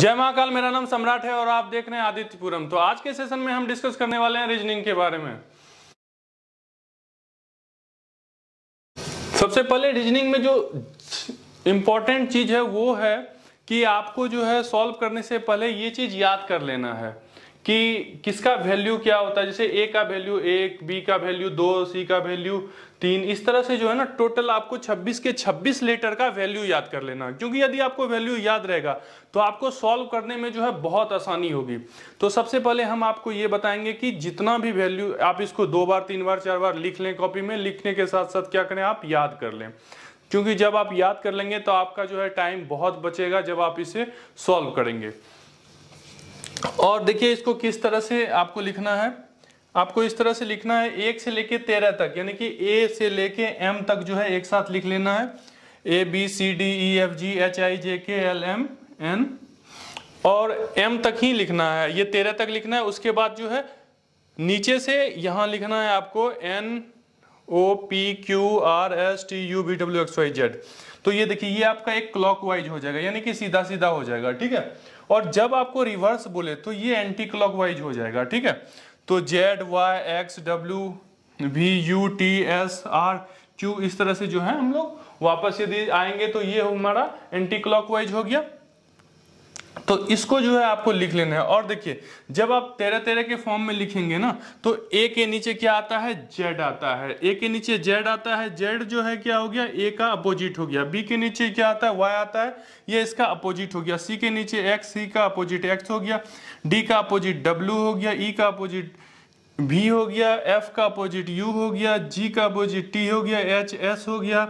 जय महाकाल, मेरा नाम सम्राट है और आप देख रहे हैं आदित्यपुरम। तो आज के सेशन में हम डिस्कस करने वाले हैं रीजनिंग के बारे में। सबसे पहले रीजनिंग में जो इंपॉर्टेंट चीज़ है वो है कि आपको जो है सॉल्व करने से पहले ये चीज़ याद कर लेना है कि किसका वैल्यू क्या होता है। जैसे ए का वैल्यू एक बी का वैल्यू दो सी का वैल्यू तीन, इस तरह से जो है ना टोटल आपको 26 के 26 लेटर का वैल्यू याद कर लेना। क्योंकि यदि आपको वैल्यू याद रहेगा तो आपको सॉल्व करने में जो है बहुत आसानी होगी। तो सबसे पहले हम आपको ये बताएँगे कि जितना भी वैल्यू आप इसको दो बार, तीन बार, चार बार लिख लें कॉपी में, लिखने के साथ साथ क्या करें, आप याद कर लें। क्योंकि जब आप याद कर लेंगे तो आपका जो है टाइम बहुत बचेगा जब आप इसे सॉल्व करेंगे। और देखिए, इसको किस तरह से आपको लिखना है? आपको इस तरह से लिखना है, एक से लेके तेरह तक, यानी कि ए से लेके एम तक जो है एक साथ लिख लेना है। A B C D E F G H I J K L M N और एम तक ही लिखना है। ये तेरह तक लिखना है, उसके बाद जो है नीचे से यहाँ लिखना है आपको N O P Q R S T U V W X Y Z तो ये देखिए, ये आपका एक क्लॉक वाइज हो जाएगा, यानी कि सीधा सीधा हो जाएगा, ठीक है? और जब आपको रिवर्स बोले तो ये एंटी क्लॉक वाइज हो जाएगा, ठीक है? तो Z Y X W V U T S R Q इस तरह से जो है हम लोग वापस यदि आएँगे तो ये हमारा एंटी क्लॉकवाइज हो गया। तो इसको जो है आपको लिख लेना है। और देखिए, जब आप तेरह तेरह के फॉर्म में लिखेंगे ना तो ए के नीचे क्या आता है? जेड आता है। ए के नीचे जेड आता है। जेड जो है क्या हो गया? ए का अपोजिट हो गया। बी के नीचे क्या आता है? वाई आता है। ये इसका अपोजिट हो गया। सी के नीचे एक्स सी का अपोजिट एक्स हो गया। डी का अपोजिट डब्ल्यू हो गया। ई e का अपोजिट भी हो गया। एफ़ का अपोजिट यू हो गया। जी का अपोजिट टी हो गया। एच एस हो गया।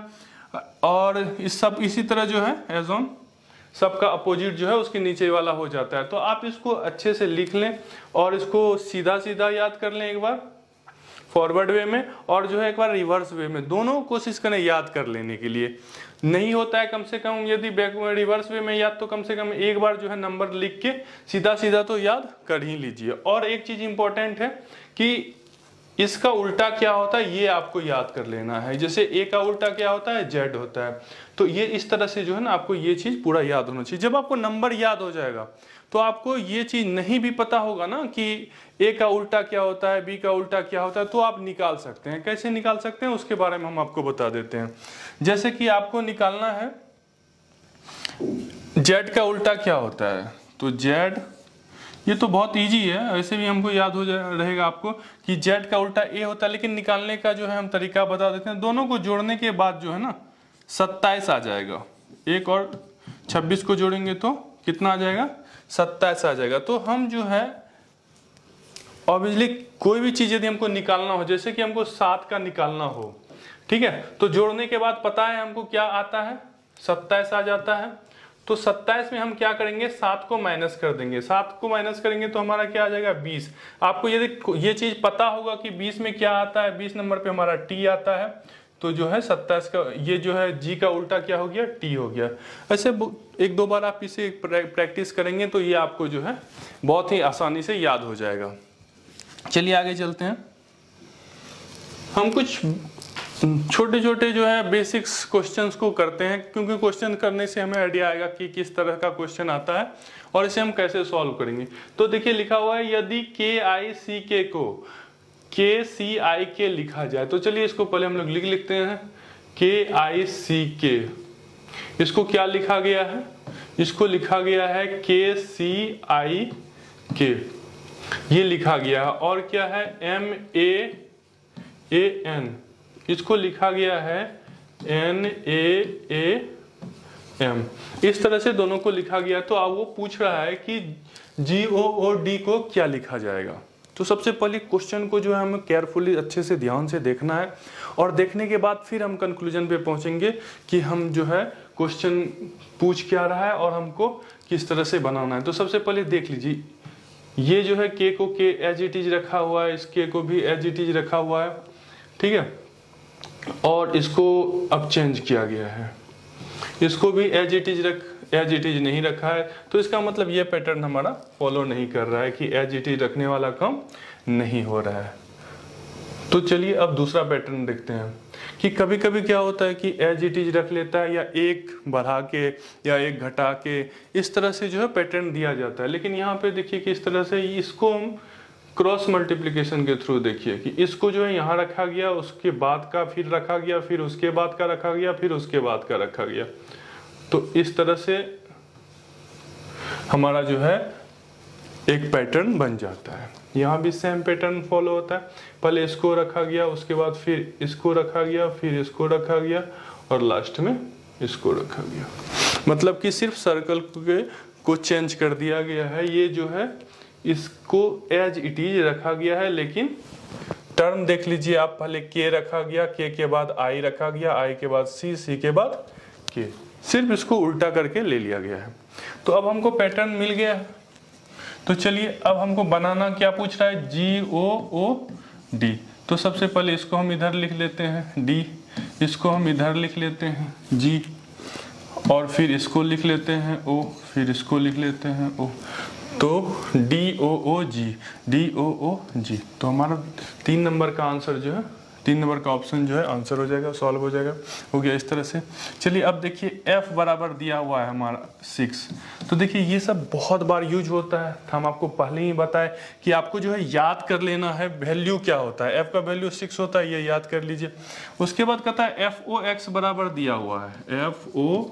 और इस सब इसी तरह जो है एज ऑन सबका अपोजिट जो है उसके नीचे वाला हो जाता है। तो आप इसको अच्छे से लिख लें और इसको सीधा सीधा याद कर लें एक बार फॉरवर्ड वे में और जो है एक बार रिवर्स वे में। दोनों कोशिश करें याद कर लेने के लिए। नहीं होता है कम से कम यदि बैक रिवर्स वे में याद तो कम से कम एक बार जो है नंबर लिख के सीधा सीधा तो याद कर ही लीजिए। और एक चीज़ इंपॉर्टेंट है कि इसका उल्टा क्या होता है? ये आपको याद कर लेना है। जैसे ए का उल्टा क्या होता है? जेड होता है। तो ये इस तरह से जो है ना, आपको ये चीज़ पूरा याद होना चाहिए। जब आपको नंबर याद हो जाएगा तो आपको ये चीज़ नहीं भी पता होगा ना कि ए का उल्टा क्या होता है बी का उल्टा क्या होता है तो आप निकाल सकते हैं। कैसे निकाल सकते हैं? उसके बारे में हम आपको बता देते हैं। जैसे कि आपको निकालना है जेड का उल्टा क्या होता है? तो जेड ये तो बहुत इजी है, ऐसे भी हमको याद हो जाए रहेगा आपको कि जेड का उल्टा ए होता है, लेकिन निकालने का जो है, हम तरीका बता देते हैं। दोनों को जोड़ने के बाद जो है ना, सत्ताईस आ जाएगा। एक और छब्बीस को जोड़ेंगे तो कितना आ जाएगा? सत्ताईस आ जाएगा। तो हम जो है ऑब्वियसली कोई भी चीज़ यदि हमको निकालना हो, जैसे कि हमको सात का निकालना हो, ठीक है? तो जोड़ने के बाद पता है हमको क्या आता है? सत्ताईस आ जाता है। तो 27 में हम क्या करेंगे? सात को माइनस कर देंगे। सात को माइनस करेंगे तो हमारा क्या आ जाएगा? 20 आपको यदि ये चीज़ पता होगा कि 20 में क्या आता है 20 नंबर पे हमारा टी आता है तो जो है 27 का ये जो है जी का उल्टा क्या हो गया? टी हो गया। ऐसे एक दो बार आप इसे प्रैक्टिस करेंगे तो ये आपको जो है बहुत ही आसानी से याद हो जाएगा। चलिए आगे चलते हैं। हम कुछ छोटे छोटे जो है बेसिक्स क्वेश्चंस को करते हैं, क्योंकि क्वेश्चन करने से हमें आइडिया आएगा कि किस तरह का क्वेश्चन आता है और इसे हम कैसे सॉल्व करेंगे। तो देखिए लिखा हुआ है, यदि के आई सी के को के सी आई के लिखा जाए तो चलिए इसको पहले हम लोग लिख लिखते हैं। के आई सी के इसको क्या लिखा गया है? इसको लिखा गया है के सी आई के ये लिखा गया है। और क्या है? एम ए ए एन इसको लिखा गया है एन ए एम इस तरह से दोनों को लिखा गया तो अब वो पूछ रहा है कि जी ओ ओ डी को क्या लिखा जाएगा? तो सबसे पहले क्वेश्चन को जो है हमें केयरफुली अच्छे से ध्यान से देखना है और देखने के बाद फिर हम कंक्लूजन पे पहुँचेंगे कि हम जो है क्वेश्चन पूछ क्या रहा है और हमको किस तरह से बनाना है। तो सबसे पहले देख लीजिए, ये जो है के को के एज इट इज़ रखा हुआ है, इस के को भी एज इट इज़ रखा हुआ है, ठीक है? और इसको अब चेंज किया गया है। इसको भी एज इट इज़ रख एज इट इज़ नहीं रखा है। तो इसका मतलब ये पैटर्न हमारा फॉलो नहीं कर रहा है कि एज इट इज़ रखने वाला काम नहीं हो रहा है। तो चलिए अब दूसरा पैटर्न देखते हैं कि कभी कभी क्या होता है कि एज इट इज़ रख लेता है या एक बढ़ा के या एक घटा के इस तरह से जो है पैटर्न दिया जाता है। लेकिन यहाँ पे देखिए कि इस तरह से इसको हम क्रॉस मल्टीप्लिकेशन के थ्रू देखिए कि इसको जो है यहाँ रखा गया, उसके बाद का फिर रखा गया, फिर उसके बाद का रखा गया, फिर उसके बाद का रखा गया। तो इस तरह से हमारा जो है एक पैटर्न बन जाता है। यहाँ भी सेम पैटर्न फॉलो होता है। पहले इसको रखा गया, उसके बाद फिर इसको रखा गया, फिर इसको रखा गया और लास्ट में इसको रखा गया। मतलब कि सिर्फ़ सर्कल के को चेंज कर दिया गया है। ये जो है इसको एज इट इज़ रखा गया है, लेकिन टर्म देख लीजिए आप पहले के रखा गया के के बाद आई रखा गया आई के बाद सी सी के बाद के सिर्फ़ इसको उल्टा करके ले लिया गया है। तो अब हमको पैटर्न मिल गया है। तो चलिए, अब हमको बनाना क्या पूछ रहा है? जी ओ ओ डी तो सबसे पहले इसको हम इधर लिख लेते हैं डी इसको हम इधर लिख लेते हैं जी और फिर इसको लिख लेते हैं ओ फिर इसको लिख लेते हैं ओ तो डी ओ ओ जी डी ओ ओ जी तो हमारा तीन नंबर का आंसर जो है, तीन नंबर का ऑप्शन जो है, आंसर हो जाएगा सॉल्व हो जाएगा, हो गया इस तरह से। चलिए अब देखिए एफ़ बराबर दिया हुआ है हमारा सिक्स तो देखिए ये सब बहुत बार यूज़ होता है। हम आपको पहले ही बताए कि आपको जो है याद कर लेना है वैल्यू क्या होता है। एफ़ का वैल्यू सिक्स होता है, ये याद कर लीजिए। उसके बाद कहता है एफ़ ओ एक्स बराबर दिया हुआ है। एफ़ ओ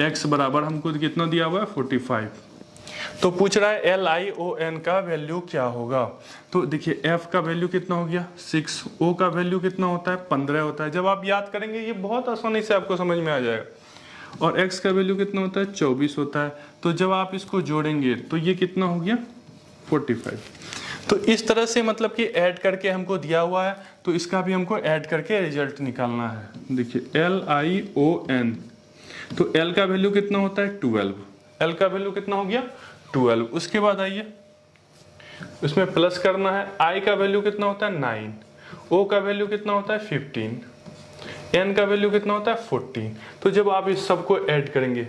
एक्स बराबर हमको कितना दिया हुआ है? फोर्टी फाइव तो पूछ रहा है एल आई ओ एन का वैल्यू क्या होगा? तो देखिए एफ़ का वैल्यू कितना हो गया? सिक्स ओ का वैल्यू कितना होता है? पंद्रह होता है। जब आप याद करेंगे, ये बहुत आसानी से आपको समझ में आ जाएगा। और एक्स का वैल्यू कितना होता है? चौबीस होता है। तो जब आप इसको जोड़ेंगे तो ये कितना हो गया? Forty five. तो इस तरह से मतलब कि ऐड करके हमको दिया हुआ है तो इसका भी हमको ऐड करके रिज़ल्ट निकालना है। देखिए एल आई ओ एन तो एल का वैल्यू कितना होता है? ट्वेल्व एल का वैल्यू कितना हो गया? ट्वेल्व उसके बाद आइए। उसमें प्लस करना है। आई का वैल्यू कितना होता है? नाइन ओ का वैल्यू कितना होता है? फिफ्टीन एन का वैल्यू कितना होता है? फोर्टीन तो जब आप इस सबको ऐड करेंगे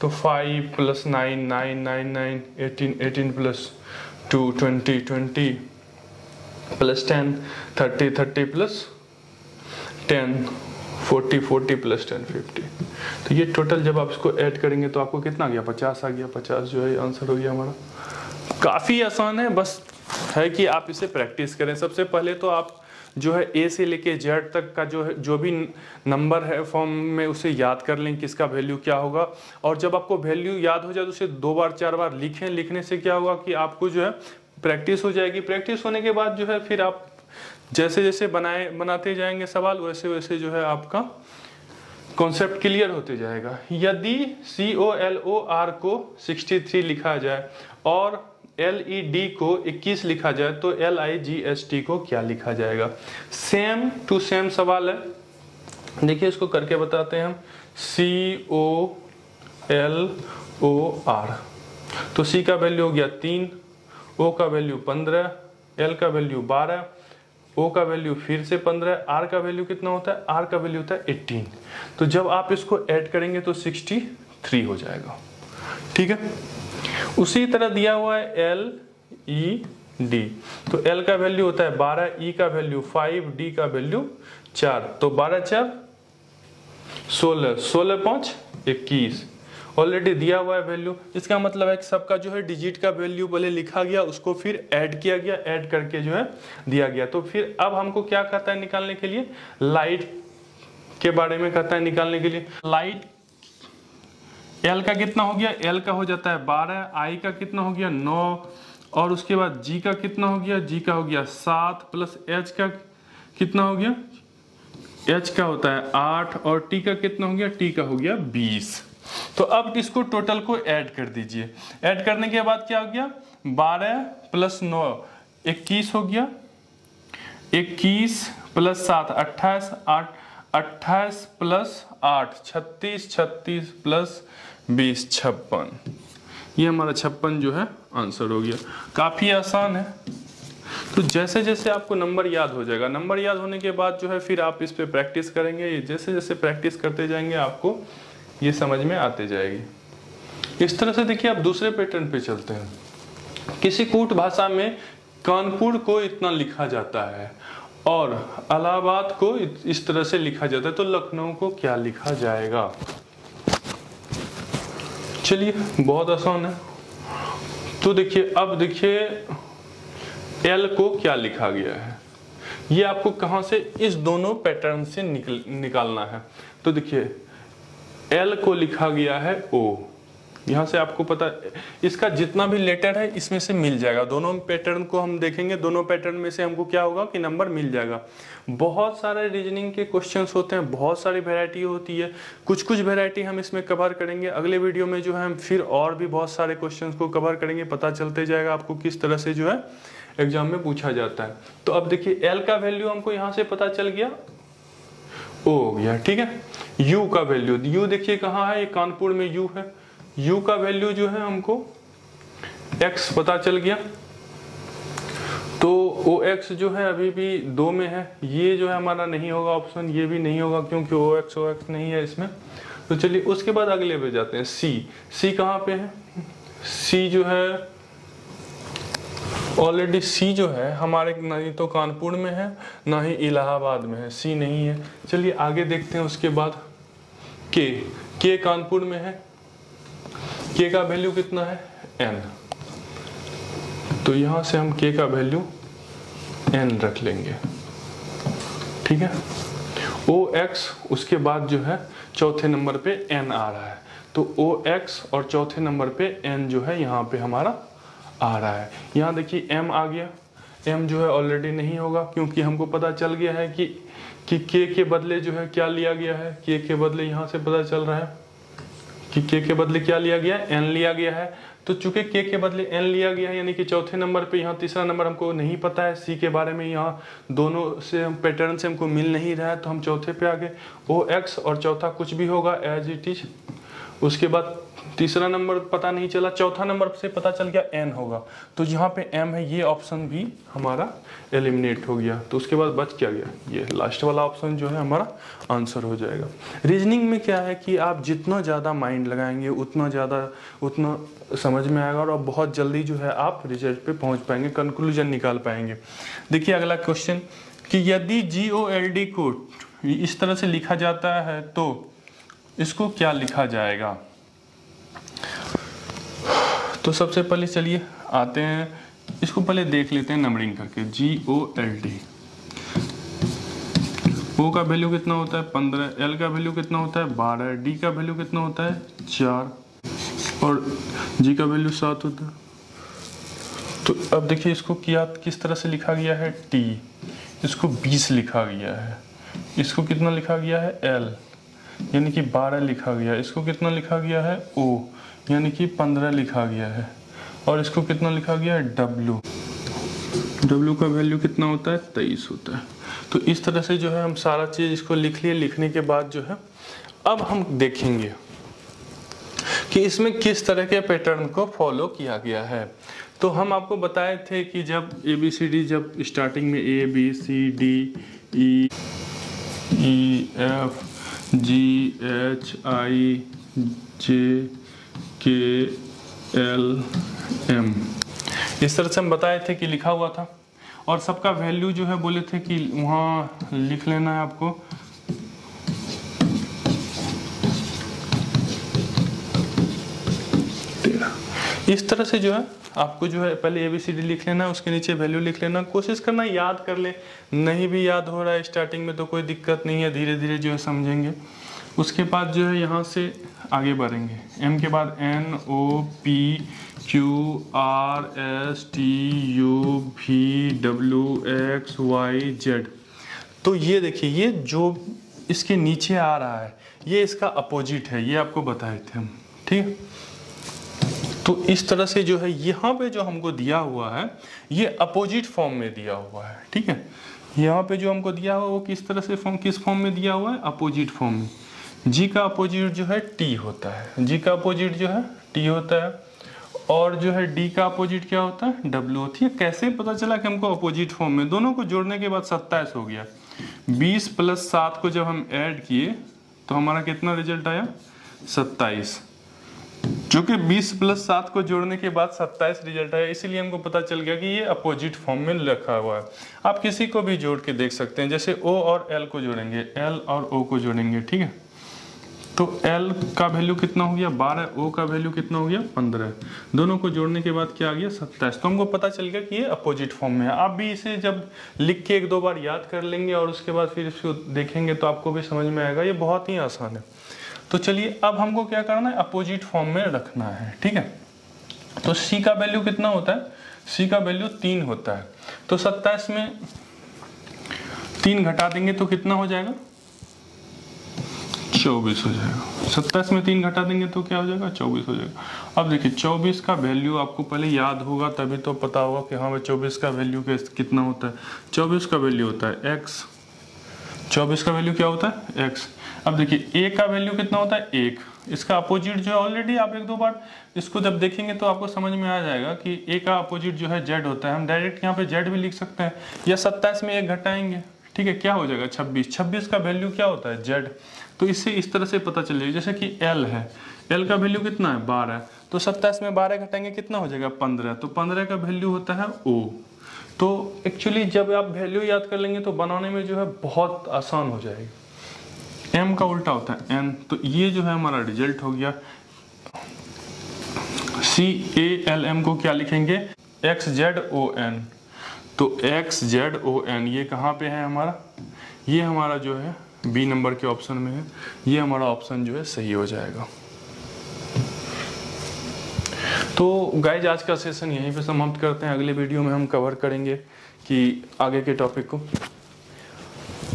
तो five plus nine nine nine nine eighteen eighteen plus two twenty twenty plus ten thirty thirty plus ten forty forty plus ten, fifty. तो ये टोटल जब आप इसको ऐड करेंगे तो आपको कितना गया? पचास आ गया, पचास जो है आंसर हो गया हमारा। काफ़ी आसान है, बस है कि आप इसे प्रैक्टिस करें। सबसे पहले तो आप जो है ए से लेके जेड तक का जो है, जो भी नंबर है फॉर्म में उसे याद कर लें किसका वैल्यू क्या होगा। और जब आपको वैल्यू याद हो जाए तो उसे दो बार, चार बार लिखें। लिखने से क्या होगा कि आपको जो है प्रैक्टिस हो जाएगी। प्रैक्टिस होने के बाद जो है फिर आप जैसे जैसे बनाए, बनाते जाएँगे सवाल, वैसे वैसे जो है आपका कॉन्सेप्ट क्लियर होते जाएगा। यदि सी ओ एल ओ आर को 63 लिखा जाए और एल ई डी को 21 लिखा जाए तो L I G S T को क्या लिखा जाएगा? सेम टू सेम सवाल है। देखिए, इसको करके बताते हैं हम। सी ओ एल ओ आर तो सी का वैल्यू हो गया तीन ओ का वैल्यू पंद्रह एल का वैल्यू बारह ओ का वैल्यू फिर से पंद्रह आर का वैल्यू कितना होता है? आर का वैल्यू होता है एट्टीन तो जब आप इसको ऐड करेंगे तो सिक्सटी थ्री हो जाएगा। ठीक है? उसी तरह दिया हुआ है एल ई डी तो एल का वैल्यू होता है बारह ई e का वैल्यू फाइव डी का वैल्यू चार. तो बारह चार, सोलह. सोलह पाँच इक्कीस. ऑलरेडी दिया हुआ है वैल्यू इसका मतलब है कि सबका जो है डिजिट का वैल्यू पहले लिखा गया, उसको फिर ऐड किया गया ऐड करके जो है दिया गया। तो फिर अब हमको क्या कहता है निकालने के लिए? लाइट के बारे में कहता है निकालने के लिए। लाइट एल का कितना हो गया? एल का हो जाता है बारह आई का कितना हो गया? नौ, और उसके बाद जी का कितना हो गया? जी का हो गया सात प्लस एच का कितना हो गया? एच का होता है आठ, और टी का कितना हो गया? टी का हो गया बीस। तो अब इसको टोटल को ऐड कर दीजिए। ऐड करने के बाद क्या हो गया? बारह प्लस नौ, इक्कीस हो गया। इक्कीस प्लस सात, अट्ठाईस, आठ, अट्ठाईस प्लस आठ, छत्तीस छत्तीस प्लस बीस, छप्पन। ये हमारा छप्पन जो है आंसर हो गया। काफ़ी आसान है। तो जैसे जैसे आपको नंबर याद हो जाएगा नंबर याद होने के बाद जो है, फिर आप इस पे प्रैक्टिस करेंगे। जैसे जैसे प्रैक्टिस करते जाएँगे, आपको ये समझ में आते जाएगी। इस तरह से देखिए आप दूसरे पैटर्न पे चलते हैं। किसी कूट भाषा में कानपुर को इतना लिखा जाता है और अलाहाबाद को इस तरह से लिखा जाता है तो लखनऊ को क्या लिखा जाएगा? चलिए, बहुत आसान है। तो देखिए, अब देखिए एल को क्या लिखा गया है? ये आपको कहाँ से? इस दोनों पैटर्न से निकल निकालना है। तो देखिए एल को लिखा गया है ओ यहाँ से आपको पता, इसका जितना भी लेटर है, इसमें से मिल जाएगा। दोनों पैटर्न को हम देखेंगे, दोनों पैटर्न में से हमको क्या होगा कि नंबर मिल जाएगा। बहुत सारे रीजनिंग के क्वेश्चंस होते हैं, बहुत सारी वेराइटी होती है। कुछ कुछ वेराइटी हम इसमें कवर करेंगे। अगले वीडियो में जो है हम फिर और भी बहुत सारे क्वेश्चन को कवर करेंगे। पता चलते जाएगा आपको किस तरह से जो है एग्ज़ाम में पूछा जाता है। तो अब देखिए एल का वैल्यू हमको यहाँ से पता चल गया। ओ हो गया, ठीक है? यू का वैल्यू यू देखिए कहाँ है? ये कानपुर में यू है। यू का वैल्यू जो है हमको एक्स पता चल गया। तो ओ एक्स जो है अभी भी दो में है। ये जो है हमारा नहीं होगा ऑप्शन ये भी नहीं होगा क्योंकि ओ एक्स ओ एक्स नहीं है इसमें। तो चलिए उसके बाद अगले पे जाते हैं। सी सी कहाँ पे है? सी जो है ऑलरेडी सी जो है, हमारे ना ही तो कानपुर में है ना ही इलाहाबाद में है। सी नहीं है। चलिए आगे देखते हैं उसके बाद के के कानपुर में है। के का वैल्यू कितना है? एन तो यहाँ से हम के का वैल्यू एन रख लेंगे। ठीक है? ओ एक्स उसके बाद जो है, चौथे नंबर पे एन आ रहा है। तो ओ एक्स और चौथे नंबर पे एन जो है, यहाँ पे हमारा आ रहा है। यहाँ देखिए एम आ गया। एम जो है ऑलरेडी नहीं होगा, क्योंकि हमको पता चल गया है कि कि के के बदले जो है क्या लिया गया है। के के बदले यहाँ से पता चल रहा है कि के के बदले क्या लिया गया एन लिया गया है। तो चूँकि के के बदले एन लिया गया है, यानी कि चौथे नंबर पे यहाँ तीसरा नंबर हमको नहीं पता है सी के बारे में यहाँ दोनों से हम पैटर्न से हमको मिल नहीं रहा है तो हम चौथे पे आ गए। ओ एक्स और चौथा कुछ भी होगा एज इट इज़ उसके बाद तीसरा नंबर पता नहीं चला, चौथा नंबर से पता चल गया एन होगा। तो यहाँ पे एम है, ये ऑप्शन भी हमारा एलिमिनेट हो गया। तो उसके बाद बच क्या गया? ये लास्ट वाला ऑप्शन जो है हमारा आंसर हो जाएगा। रीजनिंग में क्या है कि आप जितना ज़्यादा माइंड लगाएँगे, उतना ज़्यादा, उतना समझ में आएगा और बहुत जल्दी जो है आप रिज़ल्ट पे पहुँच पाएँगे कंक्लूजन निकाल पाएँगे। देखिए अगला क्वेश्चन कि यदि जी ओ एल डी को इस तरह से लिखा जाता है तो इसको क्या लिखा जाएगा? तो सबसे पहले चलिए आते हैं। इसको पहले देख लेते हैं नंबरिंग करके। जी ओ एल डी ओ का वैल्यू कितना होता है? पंद्रह। एल का वैल्यू कितना होता है? बारह। डी का वैल्यू कितना होता है? चार। और जी का वैल्यू सात होता है। तो अब देखिए इसको किया, किस तरह से लिखा गया है? टी इसको बीस लिखा गया है। इसको कितना लिखा गया है? एल यानी कि बारह लिखा गया इसको कितना लिखा गया है? ओ, यानी कि पंद्रह लिखा गया है। और इसको कितना लिखा गया है? डब्लू डब्लू का वैल्यू कितना होता है? तेईस होता है। तो इस तरह से जो है हम सारा चीज़ इसको लिख लिए। लिखने के बाद जो है, अब हम देखेंगे कि इसमें किस तरह के पैटर्न को फॉलो किया गया है। तो हम आपको बताए थे कि जब ए बी सी डी जब स्टार्टिंग में A B C D E E F G H I J K L M इस तरह से हम बताए थे कि लिखा हुआ था और सबका वैल्यू जो है बोले थे कि वहाँ लिख लेना है आपको। इस तरह से जो है, आपको जो है पहले ए बी सी डी लिख लेना, उसके नीचे वैल्यू लिख लेना, कोशिश करना याद कर ले। नहीं भी याद हो रहा है स्टार्टिंग में तो कोई दिक्कत नहीं है धीरे धीरे जो है समझेंगे। उसके बाद जो है यहाँ से आगे बढ़ेंगे। एम के बाद N O P Q R S T U V W X Y Z तो ये देखिए, ये जो इसके नीचे आ रहा है, ये इसका अपोजिट है, ये आपको बताए थे हम, ठीक तो इस तरह से जो है, यहाँ पे जो हमको दिया हुआ है, ये अपोजिट फॉर्म में दिया हुआ है, ठीक है? यहाँ पे जो हमको दिया हुआ वो किस तरह से फॉर्म, किस फॉर्म में दिया हुआ है? अपोजिट फॉर्म में। जी का अपोजिट जो है टी होता है। जी का अपोजिट जो है टी होता है। और जो है डी का अपोजिट क्या होता है? डब्ल्यू होती है। कैसे पता चला कि हमको अपोजिट फॉर्म में? दोनों को जोड़ने के बाद सत्ताईस हो गया। बीस प्लस सात को जब हम ऐड किए तो हमारा कितना रिज़ल्ट आया? सत्ताईस। जो कि 20 प्लस सात को जोड़ने के बाद 27 रिज़ल्ट है इसीलिए हमको पता चल गया कि ये अपोजिट फॉर्म में रखा हुआ है। आप किसी को भी जोड़ के देख सकते हैं, जैसे ओ और एल को जोड़ेंगे एल और ओ को जोड़ेंगे, ठीक है? तो एल का वैल्यू कितना हो गया? बारह ओ का वैल्यू कितना हो गया? पंद्रह। दोनों को जोड़ने के बाद क्या आ गया? सत्ताईस। तो हमको पता चल गया कि ये अपोजिट फॉर्म में है। आप भी इसे जब लिख के एक दो बार याद कर लेंगे और उसके बाद फिर इसको देखेंगे तो आपको भी समझ में आएगा। ये बहुत ही आसान है। तो चलिए, अब हमको क्या करना है? अपोजिट फॉर्म में रखना है, ठीक है? तो सी का वैल्यू कितना होता है? सी का वैल्यू तीन होता है। तो सत्ताईस में तीन घटा देंगे तो कितना हो जाएगा? चौबीस हो जाएगा। सत्ताईस में तीन घटा देंगे तो क्या हो जाएगा? चौबीस हो जाएगा। अब देखिए, चौबीस का वैल्यू आपको पहले याद होगा, तभी तो पता होगा कि हाँ भाई, चौबीस का वैल्यू कितना होता है। चौबीस का वैल्यू होता है एक्स चौबीस का वैल्यू क्या होता है? एक्स अब देखिए ए का वैल्यू कितना होता है? एक। इसका अपोजिट जो है ऑलरेडी आप एक दो बार इसको जब देखेंगे तो आपको समझ में आ जाएगा कि ए का अपोजिट जो है जेड होता है। हम डायरेक्ट यहाँ पे जेड भी लिख सकते हैं। या सत्ताईस में एक घटाएँगे। ठीक है, क्या हो जाएगा? छब्बीस। छब्बीस का वैल्यू क्या होता है? जेड तो इससे इस तरह से पता चलेगा। जैसे कि एल है। एल का वैल्यू कितना है? बारह। तो सत्ताईस में बारह घटाएँगे, कितना हो जाएगा? पंद्रह। तो पंद्रह का वैल्यू होता है ओ तो एक्चुअली जब आप वैल्यू याद कर लेंगे तो बनाने में जो है बहुत आसान हो जाएगी। एम का उल्टा होता है एन तो ये जो है हमारा रिज़ल्ट हो गया। सी ए एल एम को क्या लिखेंगे? एक्स जेड ओ एन तो एक्स जेड ओ एन ये कहाँ पे है हमारा? ये हमारा जो है बी नंबर के ऑप्शन में है। ये हमारा ऑप्शन जो है सही हो जाएगा। तो गाइज़ आज का सेशन यहीं पे समाप्त करते हैं। अगले वीडियो में हम कवर करेंगे कि आगे के टॉपिक को।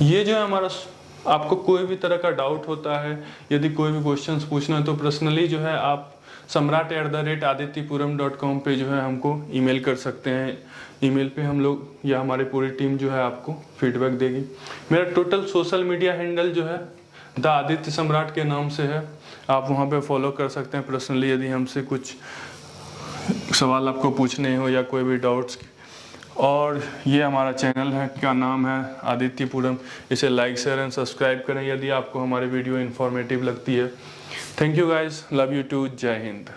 ये जो है हमारा आपको कोई भी तरह का डाउट होता है, यदि कोई भी क्वेश्चन पूछना है तो पर्सनली जो है आप Samrat at the rate Adityapuram dot com पर जो है हमको ईमेल कर सकते हैं। ईमेल पे हम लोग या हमारी पूरी टीम जो है आपको फीडबैक देगी। मेरा टोटल सोशल मीडिया हैंडल जो है द आदित्य सम्राट के नाम से है। आप वहाँ पे फॉलो कर सकते हैं। पर्सनली यदि हमसे कुछ सवाल आपको पूछने हो या कोई भी डाउट्स और ये हमारा चैनल है, क्या नाम है? आदित्यपुरम इसे लाइक शेयर एंड सब्सक्राइब करें यदि आपको हमारी वीडियो इन्फॉर्मेटिव लगती है। Thank you guys love you too जय हिंद